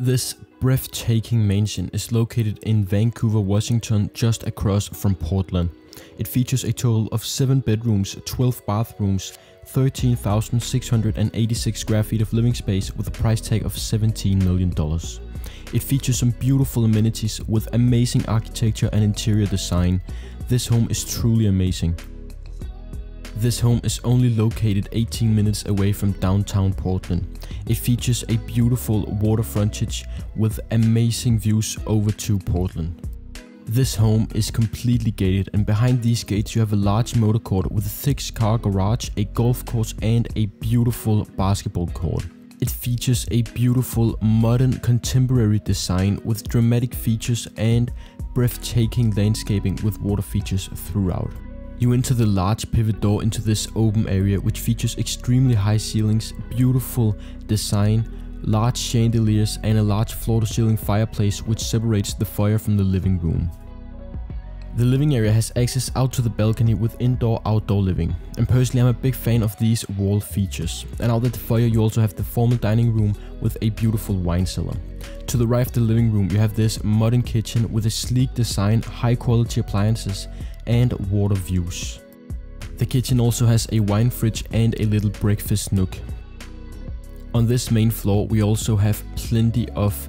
This breathtaking mansion is located in Vancouver, Washington, just across from Portland. It features a total of 7 bedrooms, 12 bathrooms, 13,686 square feet of living space with a price tag of $17 million. It features some beautiful amenities with amazing architecture and interior design. This home is truly amazing. This home is only located 18 minutes away from downtown Portland. It features a beautiful water frontage with amazing views over to Portland. This home is completely gated and behind these gates you have a large motor court with a thick car garage, a golf course and a beautiful basketball court. It features a beautiful modern contemporary design with dramatic features and breathtaking landscaping with water features throughout. You enter the large pivot door into this open area which features extremely high ceilings, beautiful design, large chandeliers and a large floor-to-ceiling fireplace which separates the foyer from the living room. The living area has access out to the balcony with indoor-outdoor living. And personally I'm a big fan of these wall features. And out at the foyer you also have the formal dining room with a beautiful wine cellar. To the right of the living room you have this modern kitchen with a sleek design, high quality appliances and water views. The kitchen also has a wine fridge and a little breakfast nook. On this main floor we also have plenty of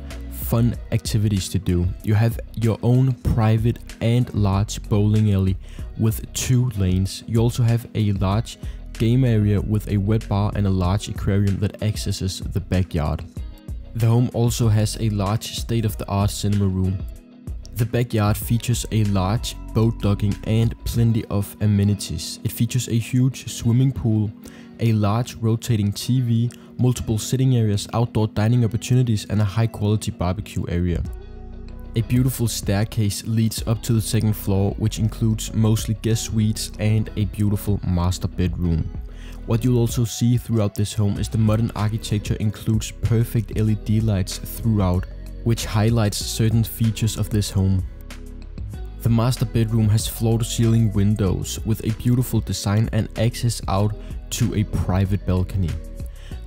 fun activities to do. You have your own private and large bowling alley with two lanes. You also have a large game area with a wet bar and a large aquarium that accesses the backyard. The home also has a large state-of-the-art cinema room. The backyard features a large boat docking and plenty of amenities. It features a huge swimming pool, a large rotating TV, multiple sitting areas, outdoor dining opportunities and a high quality barbecue area. A beautiful staircase leads up to the second floor which includes mostly guest suites and a beautiful master bedroom. What you'll also see throughout this home is the modern architecture includes perfect LED lights throughout which highlights certain features of this home. The master bedroom has floor-to-ceiling windows with a beautiful design and access out to a private balcony.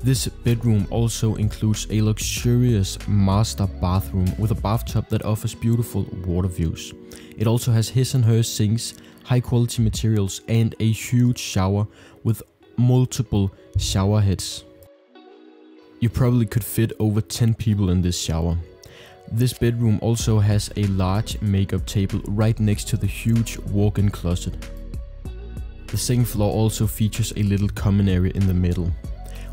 This bedroom also includes a luxurious master bathroom with a bathtub that offers beautiful water views. It also has his and her sinks, high quality materials and a huge shower with multiple shower heads. You probably could fit over 10 people in this shower. This bedroom also has a large makeup table right next to the huge walk-in closet. The second floor also features a little common area in the middle.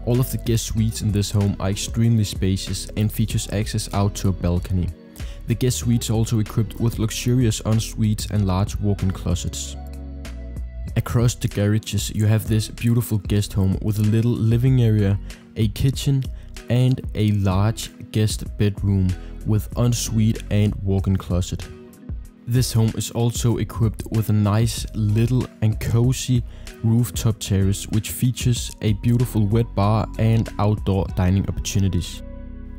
All of the guest suites in this home are extremely spacious and features access out to a balcony. The guest suites are also equipped with luxurious en-suites and large walk-in closets. Across the garages you have this beautiful guest home with a little living area, a kitchen and a large guest bedroom with ensuite and walk-in closet. This home is also equipped with a nice little and cozy rooftop terrace which features a beautiful wet bar and outdoor dining opportunities.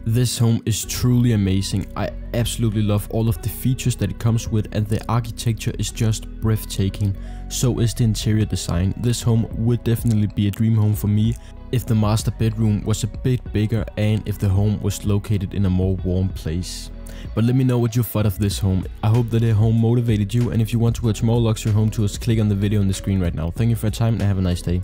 This home is truly amazing. I absolutely love all of the features that it comes with and the architecture is just breathtaking. So is the interior design. This home would definitely be a dream home for me if the master bedroom was a bit bigger and if the home was located in a more warm place. But let me know what you thought of this home. I hope that the home motivated you and if you want to watch more luxury home tours, click on the video on the screen right now. Thank you for your time and have a nice day.